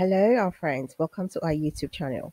Hello, our friends. Welcome to our YouTube channel.